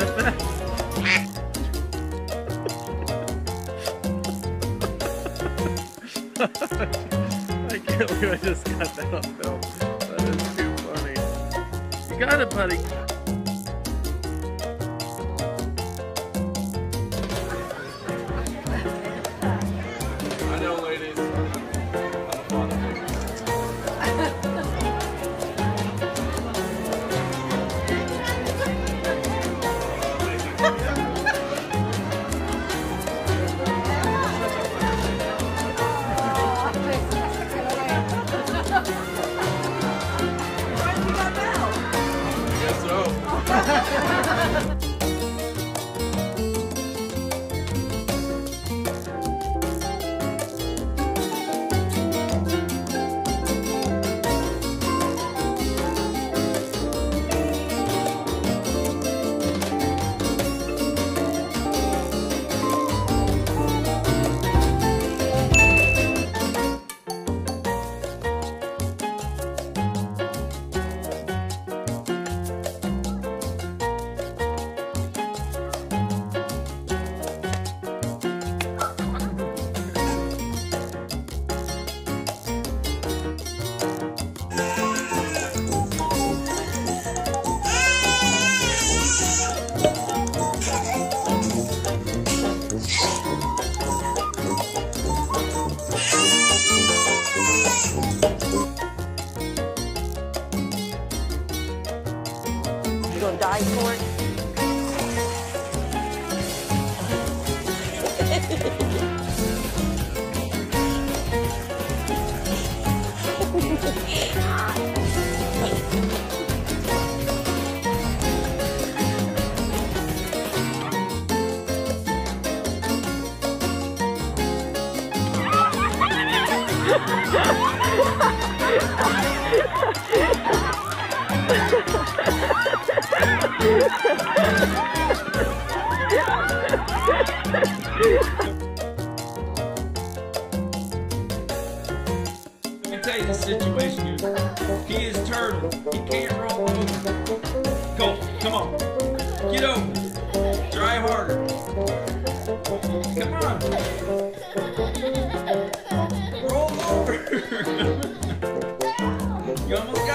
I can't believe I just got that on film. That is too funny. You got it, buddy. Ha ha ha ha! Die for it? Let me tell you the situation here. He is turtle. He can't roll over. Colt, come on. Get over. Try harder. Come on. Roll over. you almost